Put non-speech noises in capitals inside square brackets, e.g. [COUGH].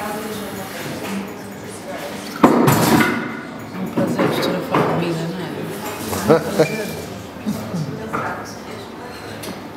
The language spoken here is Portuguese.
É um prazer tirar fotografar comida, não é? [LAUGHS]